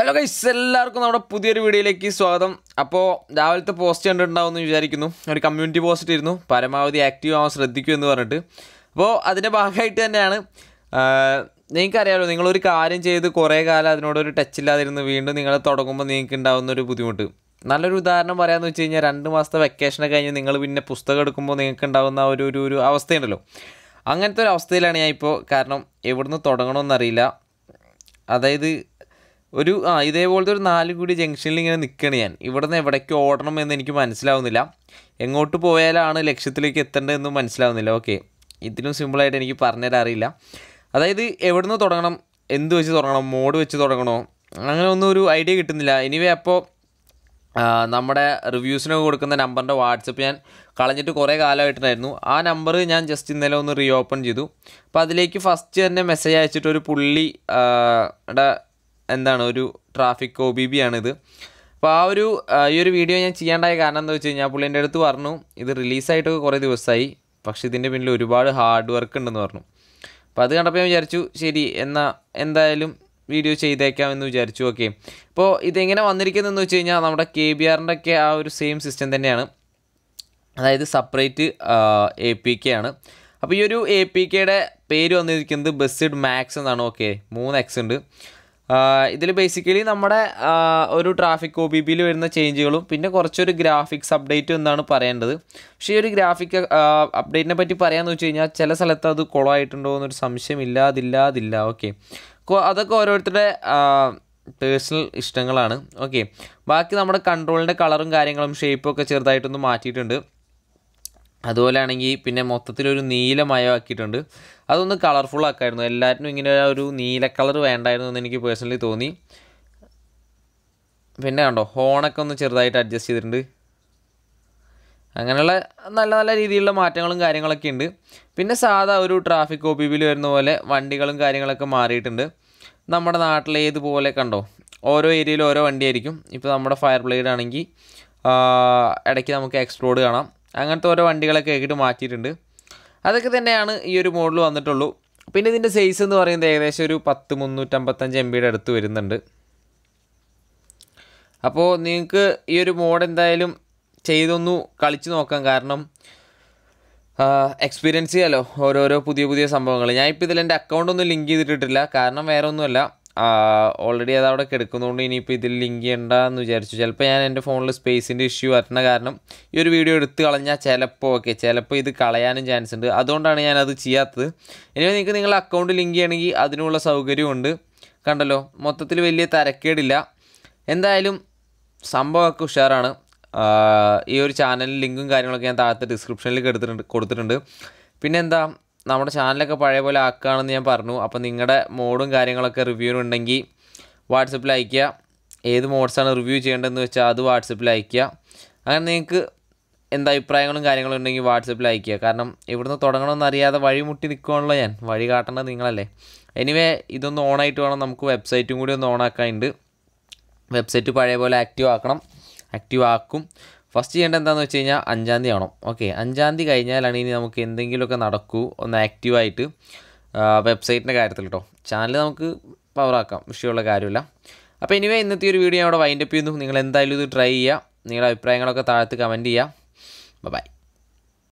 Hello guys എല്ലാവർക്കും നമ്മുടെ പുതിയൊരു വീഡിയോയിലേക്ക് സ്വാഗതം. അപ്പോൾ രാവിലത്തെ പോസ്റ്റ് കണ്ടിട്ടുണ്ടാവും എന്ന് വിചാരിക്കുന്നു. ഒരു കമ്മ്യൂണിറ്റി പോസ്റ്റ് ഇരുന്നു പരമാവധി ആക്റ്റീവ് ആവാൻ ശ്രദ്ധിക്കൂ എന്ന് പറഞ്ഞിട്ട്. അപ്പോൾ അതിന്റെ ഭാഗമായിട്ട് തന്നെയാണ്. നിങ്ങൾക്കറിയാമല്ലോ നിങ്ങളൊരു കാര്യം ചെയ്ത് കുറേ കാലം അതിനോടൊരു ടച്ച് ഇല്ലാതിരുന്ന് വീണ്ടും നിങ്ങൾ തുടങ്ങുമ്പോൾ നിങ്ങൾക്ക് ഉണ്ടാകുന്ന ഒരു ബുദ്ധിമുട്ട്. നല്ലൊരു ഉദാഹരണം പറയാമെന്ന് വെച്ച് കഴിഞ്ഞാൽ രണ്ട് മാസത്തെ വെക്കേഷനൊക്കെ കഴിഞ്ഞ് നിങ്ങൾ പിന്നെ പുസ്തകം എടുക്കുമ്പോൾ നിങ്ങൾക്ക് ഉണ്ടാകുന്ന ഒരു ഒരു ഒരു അവസ്ഥയുണ്ടല്ലോ. അങ്ങനത്തെ ഒരു അവസ്ഥയിലാണ് ഞാൻ ഇപ്പോൾ കാരണം എവിടുന്ന് തുടങ്ങണമെന്നറിയില്ല അതായത് ഒരു ആ ഇതേപോലത്തെ ഒരു നാല് കൂടി ജംഗ്ഷനിൽ ഇങ്ങനെ നിൽക്കണ ഞാൻ. ഇവിടെ നിന്ന് എവിടേക്ക് ഓടണം എന്ന് എനിക്ക് മനസ്സിലാവുന്നില്ല. എങ്ങോട്ട് പോയാലാണ് ലക്ഷ്യത്തിലേക്ക് എത്തേണ്ടതെന്ന് മനസ്സിലാവുന്നില്ല. ഓക്കെ ഇതിലും സിമ്പിളായിട്ട് എനിക്ക് പറഞ്ഞുതരാൻ അറിയില്ല. അതായത് എവിടുന്ന് തുടങ്ങണം എന്ത് വെച്ച് തുടങ്ങണം മോഡ് വെച്ച് തുടങ്ങണോ അങ്ങനെ ഒന്നും ഒരു ഐഡിയ കിട്ടുന്നില്ല. എനിവേ അപ്പോൾ നമ്മുടെ റിവ്യൂസിനൊക്കെ കൊടുക്കുന്ന നമ്പറിന്റെ വാട്സപ്പ് ഞാൻ കളഞ്ഞിട്ട് കുറേ കാലമായിട്ടുണ്ടായിരുന്നു. ആ നമ്പർ ഞാൻ ജസ്റ്റ് ഇന്നലെ ഒന്ന് റീ ഓപ്പൺ ചെയ്തു. അപ്പോൾ അതിലേക്ക് ഫസ്റ്റ് തന്നെ മെസ്സേജ് അയച്ചിട്ട് ഒരു പുള്ളി എന്താണ് ഒരു ട്രാഫിക് ഒ ബി ബി ആണിത്. അപ്പോൾ ആ ഒരു ഈ ഒരു വീഡിയോ ഞാൻ ചെയ്യാണ്ടായ കാരണം എന്താ വെച്ച് കഴിഞ്ഞാൽ പുള്ളി എന്റെ അടുത്ത് പറഞ്ഞു ഇത് റിലീസായിട്ടൊക്കെ കുറേ ദിവസമായി പക്ഷെ ഇതിന്റെ പിന്നിൽ ഒരുപാട് ഹാർഡ് വർക്ക് ഉണ്ടെന്ന് പറഞ്ഞു. അപ്പോൾ അത് കണ്ടപ്പോൾ ഞാൻ വിചാരിച്ചു ശരി എന്നാൽ എന്തായാലും വീഡിയോ ചെയ്തേക്കാം എന്ന് വിചാരിച്ചു ഓക്കെ അപ്പോൾ ഇതെങ്ങനെ വന്നിരിക്കുന്നതെന്ന് വെച്ച് കഴിഞ്ഞാൽ നമ്മുടെ കെ ബി ആറിന്റെ ഒക്കെ ആ ഒരു സെയിം സിസ്റ്റം തന്നെയാണ്. അതായത് സെപ്പറേറ്റ് എ പി കെ ആണ്. അപ്പോൾ ഈ ഒരു എ പി കെയുടെ പേര് വന്നിരിക്കുന്നത് ബസ്സിഡ് മാക്സ് എന്നാണ് ഓക്കെ മൂന്ന് എക്സ് ഉണ്ട്. ഇതിൽ ബേസിക്കലി നമ്മുടെ ഒരു ട്രാഫിക് ഒ ബി ബിയിൽ വരുന്ന ചേഞ്ചുകളും പിന്നെ കുറച്ചൊരു ഗ്രാഫിക്സ് അപ്ഡേറ്റും എന്നാണ് പറയേണ്ടത്. പക്ഷേ ഈ ഒരു ഗ്രാഫിക് അപ്ഡേറ്റിനെ പറ്റി പറയാമെന്ന് വെച്ച് കഴിഞ്ഞാൽ ചില സ്ഥലത്ത് അത് കുളമായിട്ടുണ്ടോ എന്നൊരു സംശയം ഇല്ലാതില്ലാതില്ല. ഓക്കെ അതൊക്കെ ഓരോരുത്തരുടെ പേഴ്സണൽ ഇഷ്ടങ്ങളാണ്. ഓക്കെ ബാക്കി നമ്മുടെ കൺട്രോളിന്റെ കളറും കാര്യങ്ങളും ഷേപ്പും ഒക്കെ ചെറുതായിട്ടൊന്ന് മാറ്റിയിട്ടുണ്ട്. അതുപോലെ ആണെങ്കിൽ പിന്നെ മൊത്തത്തിലൊരു നീലമയമാക്കിയിട്ടുണ്ട് അതൊന്ന് കളർഫുൾ ആക്കായിരുന്നു. എല്ലാറ്റിനും ഇങ്ങനെ ഒരു നീല കളർ വേണ്ടായിരുന്നു എന്ന് എനിക്ക് പേഴ്സണലി തോന്നി. പിന്നെ കണ്ടോ ഹോണൊക്കെ ഒന്ന് ചെറുതായിട്ട് അഡ്ജസ്റ്റ് ചെയ്തിട്ടുണ്ട്. അങ്ങനെയുള്ള നല്ല നല്ല രീതിയിലുള്ള മാറ്റങ്ങളും കാര്യങ്ങളൊക്കെ ഉണ്ട്. പിന്നെ സാധാ ഒരു ട്രാഫിക് ഒ ബിയിൽ വരുന്ന പോലെ വണ്ടികളും കാര്യങ്ങളൊക്കെ മാറിയിട്ടുണ്ട്. നമ്മുടെ നാട്ടിലേതുപോലെ കണ്ടോ ഓരോ ഏരിയയിലും ഓരോ വണ്ടിയായിരിക്കും. ഇപ്പോൾ നമ്മുടെ ഫയർ ബ്ലേഡ് ആണെങ്കിൽ ഇടയ്ക്ക് നമുക്ക് എക്സ്പ്ലോർഡ് കാണാം. അങ്ങനത്തെ ഓരോ വണ്ടികളൊക്കെ ആക്കിയിട്ട് മാറ്റിയിട്ടുണ്ട്. അതൊക്കെ തന്നെയാണ് ഈ ഒരു മോഡൽ വന്നിട്ടുള്ളൂ. പിന്നെ ഇതിന്റെ സൈസ് എന്ന് പറയുന്നത് ഏകദേശം ഒരു പത്ത് മുന്നൂറ്റമ്പത്തഞ്ച് എം ബിയുടെ അടുത്ത് വരുന്നുണ്ട്. അപ്പോൾ നിങ്ങൾക്ക് ഈ ഒരു മോഡ് എന്തായാലും ചെയ്തൊന്നു കളിച്ച് നോക്കാം. കാരണം എക്സ്പീരിയൻസ് ചെയ്യാലോ ഓരോരോ പുതിയ പുതിയ സംഭവങ്ങൾ ഞാൻ ഇപ്പോൾ ഇതിൽ എന്റെ അക്കൗണ്ടൊന്നും ലിങ്ക് ചെയ്തിട്ടിട്ടില്ല. കാരണം വേറെ ഒന്നുമല്ല. ഓൾറെഡി അത് അവിടെ കിടക്കുന്നതുകൊണ്ട് ഇനിയിപ്പോൾ ഇതിൽ ലിങ്ക് ചെയ്യണ്ട എന്ന് വിചാരിച്ചു. ചിലപ്പോൾ ഞാൻ എന്റെ ഫോണിൽ സ്പേസിന്റെ ഇഷ്യൂ വരണ കാരണം ഈ ഒരു വീഡിയോ എടുത്ത് കളഞ്ഞാൽ ചിലപ്പോൾ ഓക്കെ ചിലപ്പോൾ ഇത് കളയാനും ചാൻസ് ഉണ്ട്. അതുകൊണ്ടാണ് ഞാനത് ചെയ്യാത്തത്. ഇനി നിങ്ങൾക്ക് നിങ്ങളുടെ അക്കൗണ്ട് ലിങ്ക് ചെയ്യണമെങ്കിൽ അതിനുള്ള സൗകര്യമുണ്ട് കണ്ടല്ലോ മൊത്തത്തിൽ വലിയ തരക്കേടില്ല. എന്തായാലും സംഭവമൊക്കെ ഉഷാറാണ്. ഈ ഒരു ചാനലിൽ ലിങ്കും കാര്യങ്ങളൊക്കെ ഞാൻ താഴത്തെ ഡിസ്ക്രിപ്ഷനിൽ എടുത്തിട്ടുണ്ട് കൊടുത്തിട്ടുണ്ട്. പിന്നെ എന്താ നമ്മുടെ ചാനലൊക്കെ പഴയ പോലെ ആക്കുകയാണെന്ന് ഞാൻ പറഞ്ഞു. അപ്പോൾ നിങ്ങളുടെ മോഡും കാര്യങ്ങളൊക്കെ റിവ്യൂ ഉണ്ടെങ്കിൽ വാട്സപ്പിൽ അയയ്ക്കുക. ഏത് മോഡ്സാണ് റിവ്യൂ ചെയ്യേണ്ടതെന്ന് വെച്ചാൽ അത് വാട്സപ്പിൽ അയയ്ക്കുക. അങ്ങനെ നിങ്ങൾക്ക് എന്താ അഭിപ്രായങ്ങളും കാര്യങ്ങളും ഉണ്ടെങ്കിൽ വാട്സപ്പിൽ അയയ്ക്കുക. കാരണം ഇവിടുന്ന് തുടങ്ങണമെന്ന് അറിയാതെ വഴി മുട്ടി നിൽക്കുകയാണല്ലോ ഞാൻ. വഴി കാട്ടേണ്ടത് നിങ്ങളല്ലേ. എനിവേ ഇതൊന്ന് ഓണായിട്ട് വേണം. നമുക്ക് വെബ്സൈറ്റും കൂടി ഒന്ന് ഓണാക്കാനുണ്ട് വെബ്സൈറ്റ് പഴയ പോലെ ആക്റ്റീവ് ആക്കണം. ആക്റ്റീവ് ആക്കും. ഫസ്റ്റ് ചെയ്യേണ്ടത് എന്താണെന്ന് വെച്ച് കഴിഞ്ഞാൽ അഞ്ചാം തീയതി ആവണം. ഓക്കെ അഞ്ചാം തീയതി കഴിഞ്ഞാലാണ് ഇനി നമുക്ക് എന്തെങ്കിലുമൊക്കെ നടക്കൂ ഒന്ന് ആക്റ്റീവായിട്ട് വെബ്സൈറ്റിന്റെ കാര്യത്തിൽ കേട്ടോ ചാനൽ നമുക്ക് പവറാക്കാം വിഷയമുള്ള കാര്യമില്ല. അപ്പോൾ എനിവേ ഇന്നത്തെ ഒരു വീഡിയോ ഞാൻ അവിടെ വൈൻഡപ്പ് ചെയ്യുന്നു. നിങ്ങൾ എന്തായാലും ഇത് ട്രൈ ചെയ്യുക. നിങ്ങളുടെ അഭിപ്രായങ്ങളൊക്കെ താഴത്ത് കമന്റ് ചെയ്യുക. ബൈ